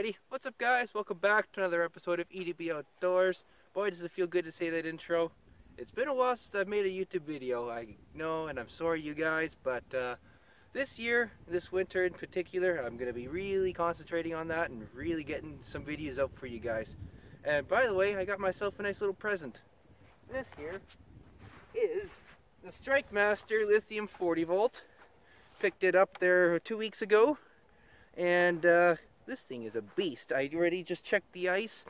Alrighty, what's up guys? Welcome back to another episode of EDB Outdoors. Boy, does it feel good to say that intro. It's been a while since I've made a YouTube video, I know, and I'm sorry you guys, but uh, this year, this winter in particular, I'm going to be really concentrating on that and really getting some videos up for you guys. And by the way, I got myself a nice little present. This here is the Strike Master Lithium 40 Volt. Picked it up there two weeks ago, and uh, this thing is a beast. I already just checked the ice.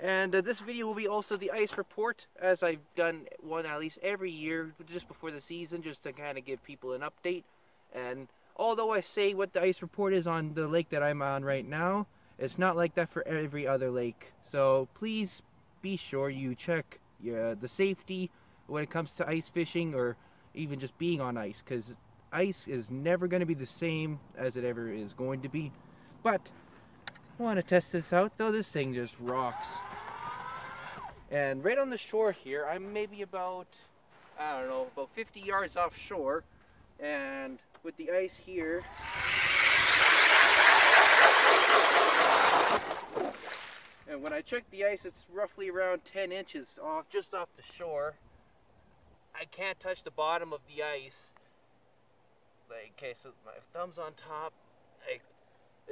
And uh, this video will be also the ice report, as I've done one at least every year, just before the season, just to kind of give people an update. And although I say what the ice report is on the lake that I'm on right now, it's not like that for every other lake. So please be sure you check yeah, the safety when it comes to ice fishing or even just being on ice, because ice is never going to be the same as it ever is going to be. But want to test this out though. This thing just rocks. And right on the shore here, I'm maybe about, I don't know, about 50 yards offshore. And with the ice here, and when I check the ice, it's roughly around 10 inches off, just off the shore. I can't touch the bottom of the ice. Like, okay, so my thumb's on top. Like,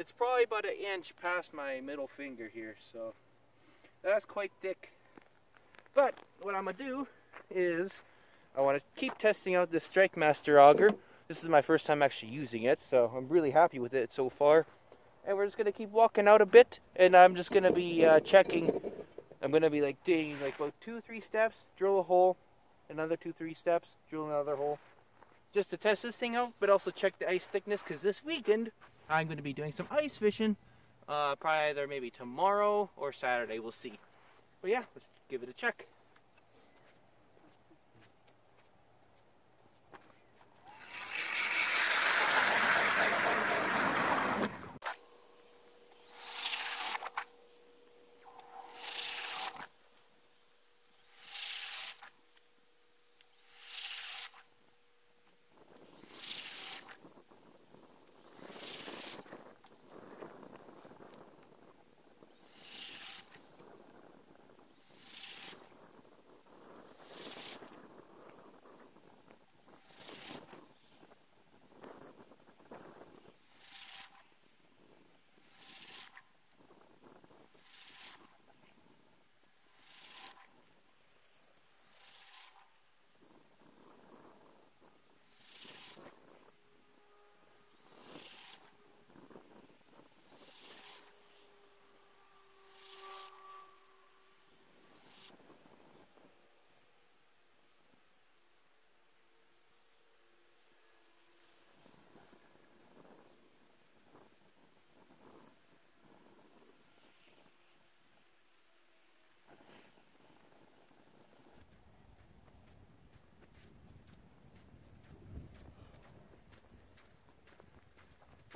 it's probably about an inch past my middle finger here, so that's quite thick. But what I'm gonna do is I want to keep testing out this Strike Master auger. This is my first time actually using it, so I'm really happy with it so far. And we're just gonna keep walking out a bit, and I'm just gonna be uh, checking. I'm gonna be like doing like about two, three steps, drill a hole, another two, three steps, drill another hole, just to test this thing out, but also check the ice thickness because this weekend I'm going to be doing some ice fishing. Uh, probably either maybe tomorrow or Saturday. We'll see. But yeah, let's give it a check.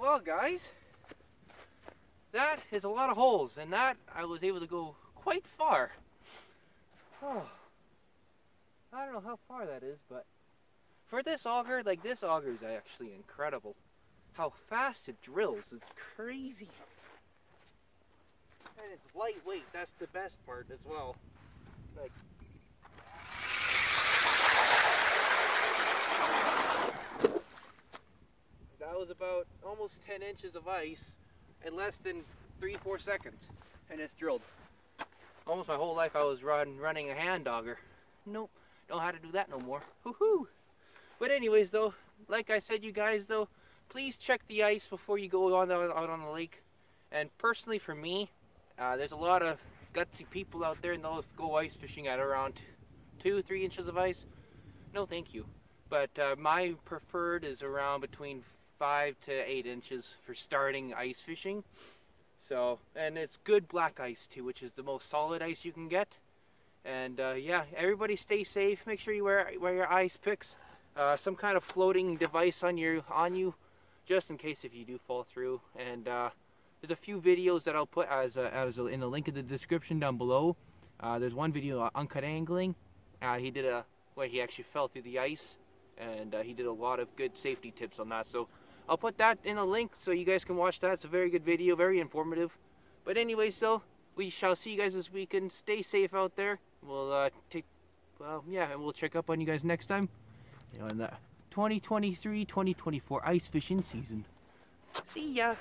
Well, guys, that is a lot of holes, and that I was able to go quite far. Oh, I don't know how far that is, but for this auger, like this auger is actually incredible. How fast it drills, it's crazy. And it's lightweight, that's the best part as well. Like, that was about almost 10 inches of ice in less than three, four seconds. And it's drilled. Almost my whole life I was run, running a hand auger. Nope, don't know how to do that no more. Woohoo! But anyways though, like I said you guys though, please check the ice before you go on the, out on the lake. And personally for me, uh, there's a lot of gutsy people out there and they'll go ice fishing at around two, three inches of ice. No thank you. But uh, my preferred is around between five to eight inches for starting ice fishing. So, and it's good black ice too, which is the most solid ice you can get. And uh, yeah, everybody stay safe. Make sure you wear wear your ice picks, uh, some kind of floating device on your on you, just in case if you do fall through. And uh, there's a few videos that I'll put as a, as a, in the link in the description down below. Uh, there's one video on uncut angling. Uh, he did a where he actually fell through the ice, and uh, he did a lot of good safety tips on that. So I'll put that in a link so you guys can watch that. It's a very good video, very informative. But anyway, still, we shall see you guys this weekend. Stay safe out there. We'll uh, take, well, yeah, and we'll check up on you guys next time. You know, in the 2023-2024 ice fishing season. See ya.